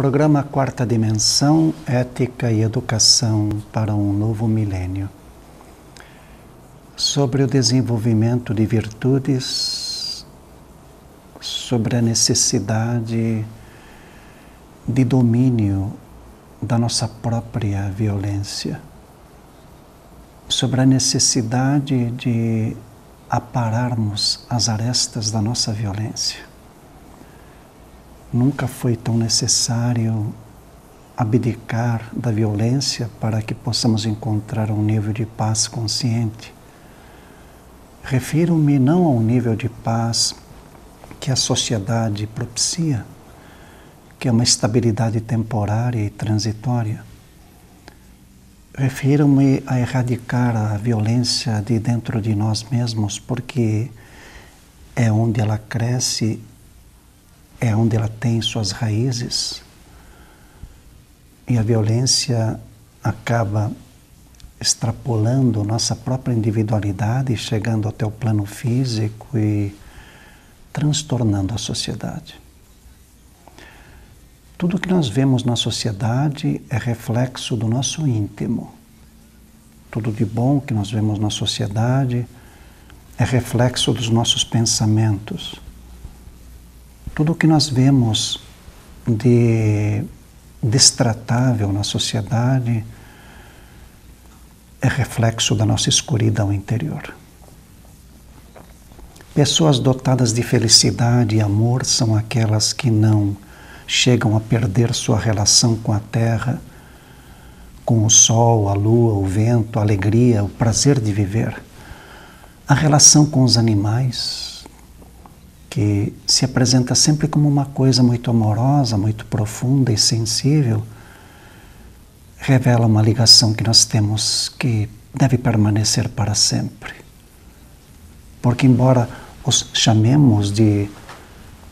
Programa Quarta Dimensão Ética e Educação para um Novo Milênio. Sobre o desenvolvimento de virtudes, sobre a necessidade de domínio da nossa própria violência, sobre a necessidade de apararmos as arestas da nossa violência Nunca foi tão necessário abdicar da violência para que possamos encontrar um nível de paz consciente. Refiro-me não ao nível de paz que a sociedade propicia, que é uma estabilidade temporária e transitória. Refiro-me a erradicar a violência de dentro de nós mesmos, porque é onde ela cresce é onde ela tem suas raízes e a violência acaba extrapolando nossa própria individualidade, chegando até o plano físico e transtornando a sociedade. Tudo que nós vemos na sociedade é reflexo do nosso íntimo. Tudo de bom que nós vemos na sociedade é reflexo dos nossos pensamentos. Tudo o que nós vemos de destratável na sociedade é reflexo da nossa escuridão interior. Pessoas dotadas de felicidade e amor são aquelas que não chegam a perder sua relação com a terra, com o sol, a lua, o vento, a alegria, o prazer de viver. A relação com os animais, que se apresenta sempre como uma coisa muito amorosa, muito profunda e sensível, revela uma ligação que nós temos que deve permanecer para sempre. Porque, embora os chamemos de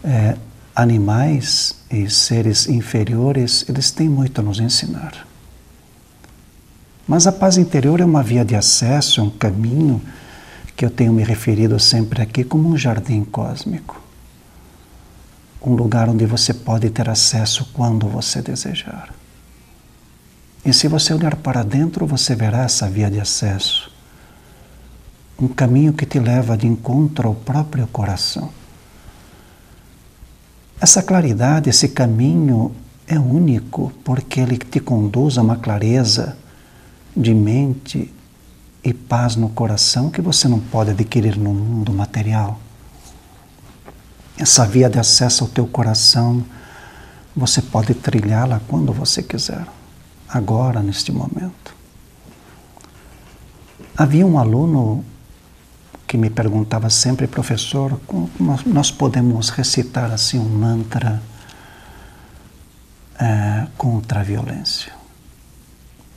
é, animais e seres inferiores, eles têm muito a nos ensinar. Mas a paz interior é uma via de acesso, é um caminho que eu tenho me referido sempre aqui como um jardim cósmico. Um lugar onde você pode ter acesso quando você desejar. E se você olhar para dentro, você verá essa via de acesso. Um caminho que te leva de encontro ao próprio coração. Essa claridade, esse caminho é único porque ele te conduz a uma clareza de mente e paz no coração que você não pode adquirir no mundo material. Essa via de acesso ao teu coração, você pode trilhá-la quando você quiser, agora, neste momento. Havia um aluno que me perguntava sempre, professor, como nós podemos recitar assim um mantra é, contra a violência?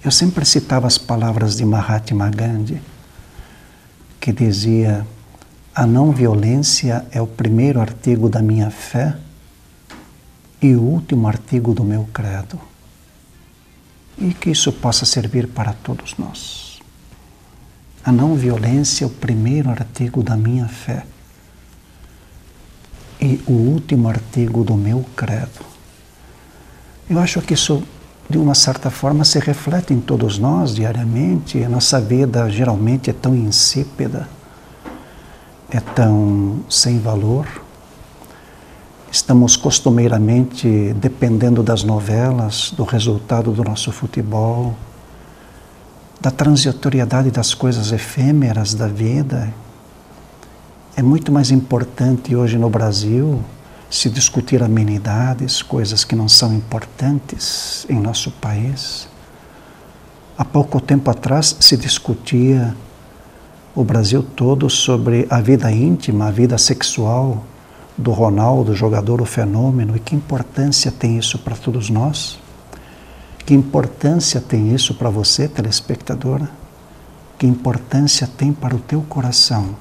Eu sempre citava as palavras de Mahatma Gandhi, que dizia: a não violência é o primeiro artigo da minha fé e o último artigo do meu credo. E que isso possa servir para todos nós. A não violência é o primeiro artigo da minha fé e o último artigo do meu credo. Eu acho que isso de uma certa forma, se reflete em todos nós diariamente. A nossa vida geralmente é tão insípida, é tão sem valor. Estamos costumeiramente dependendo das novelas, do resultado do nosso futebol, da transitoriedade das coisas efêmeras da vida. É muito mais importante hoje no Brasil se discutir amenidades, coisas que não são importantes em nosso país. Há pouco tempo atrás se discutia o Brasil todo sobre a vida íntima, a vida sexual do Ronaldo, jogador, o fenômeno, e que importância tem isso para todos nós? Que importância tem isso para você, telespectadora? Que importância tem para o teu coração?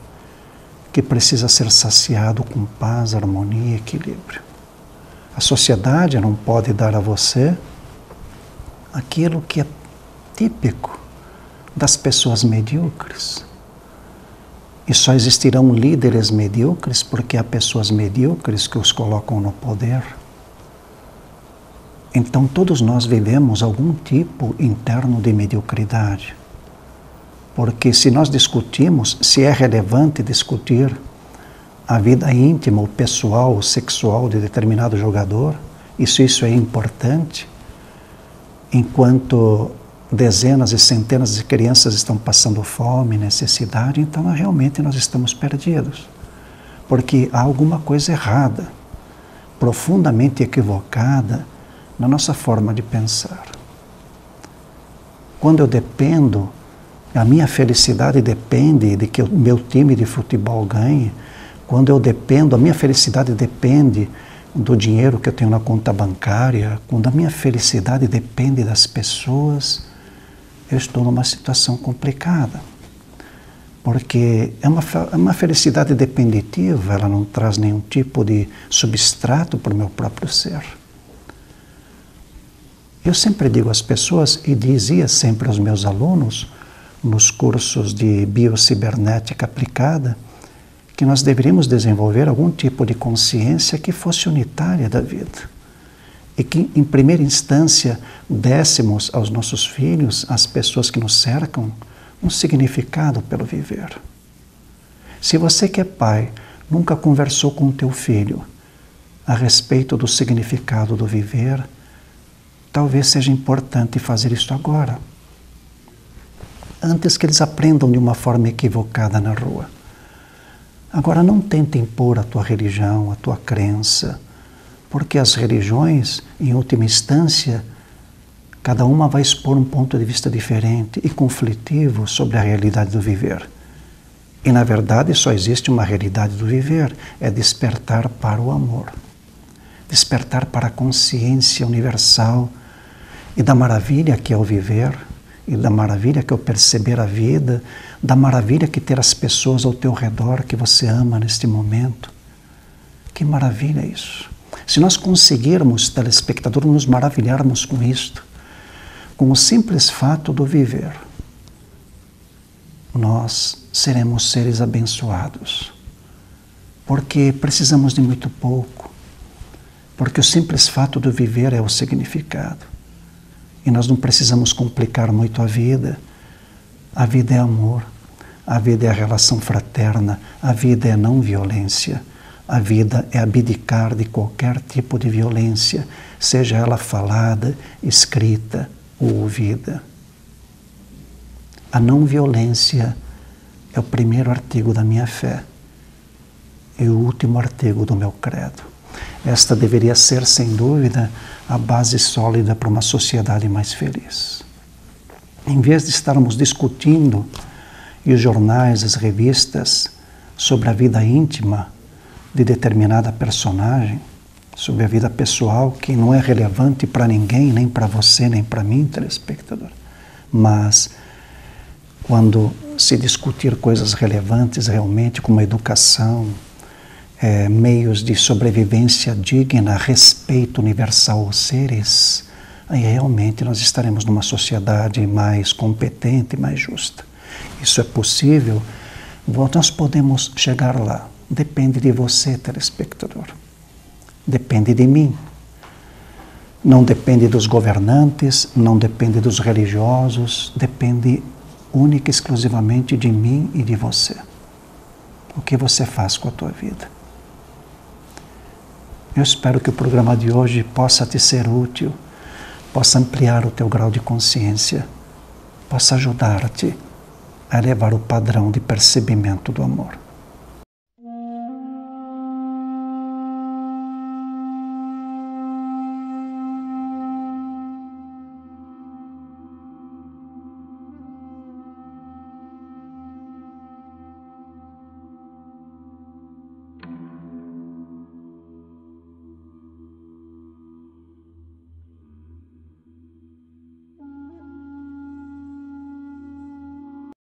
Que precisa ser saciado com paz, harmonia e equilíbrio. A sociedade não pode dar a você aquilo que é típico das pessoas medíocres. E só existirão líderes medíocres porque há pessoas medíocres que os colocam no poder. Então todos nós vivemos algum tipo interno de mediocridade. Porque se nós discutimos, se é relevante discutir a vida íntima, ou pessoal, ou sexual de determinado jogador, se isso é importante, enquanto dezenas e centenas de crianças estão passando fome, necessidade, então realmente nós estamos perdidos. Porque há alguma coisa errada, profundamente equivocada na nossa forma de pensar. Quando eu dependo, a minha felicidade depende de que o meu time de futebol ganhe, quando eu dependo, a minha felicidade depende do dinheiro que eu tenho na conta bancária, quando a minha felicidade depende das pessoas, eu estou numa situação complicada. Porque é uma, é uma felicidade dependitiva, ela não traz nenhum tipo de substrato para o meu próprio ser. Eu sempre digo às pessoas, e dizia sempre aos meus alunos, nos cursos de biocibernética aplicada, que nós deveríamos desenvolver algum tipo de consciência que fosse unitária da vida. E que, em primeira instância, dessemos aos nossos filhos, às pessoas que nos cercam, um significado pelo viver. Se você que é pai nunca conversou com o teu filho a respeito do significado do viver, talvez seja importante fazer isso agora, antes que eles aprendam de uma forma equivocada na rua. Agora, não tente impor a tua religião, a tua crença, porque as religiões, em última instância, cada uma vai expor um ponto de vista diferente e conflitivo sobre a realidade do viver. E, na verdade, só existe uma realidade do viver: é despertar para o amor, despertar para a consciência universal e da maravilha que é o viver e da maravilha que é o perceber a vida, da maravilha que ter as pessoas ao teu redor que você ama neste momento. Que maravilha isso! Se nós conseguirmos, telespectador, nos maravilharmos com isto, com o simples fato do viver, nós seremos seres abençoados. Porque precisamos de muito pouco. Porque o simples fato do viver é o significado. E nós não precisamos complicar muito a vida. A vida é amor, a vida é a relação fraterna, a vida é não violência. A vida é abdicar de qualquer tipo de violência, seja ela falada, escrita ou ouvida. A não violência é o primeiro artigo da minha fé e o último artigo do meu credo. Esta deveria ser, sem dúvida, a base sólida para uma sociedade mais feliz. Em vez de estarmos discutindo e os jornais, as revistas sobre a vida íntima de determinada personagem, sobre a vida pessoal que não é relevante para ninguém, nem para você, nem para mim, telespectador. Mas quando se discutir coisas relevantes realmente, como a educação, é, meios de sobrevivência digna, respeito universal aos seres, aí realmente nós estaremos numa sociedade mais competente, mais justa. Isso é possível, nós podemos chegar lá. Depende de você, telespectador. Depende de mim. Não depende dos governantes, não depende dos religiosos, depende única e exclusivamente de mim e de você. O que você faz com a tua vida? Eu espero que o programa de hoje possa te ser útil, possa ampliar o teu grau de consciência, possa ajudar-te a elevar o padrão de percebimento do amor.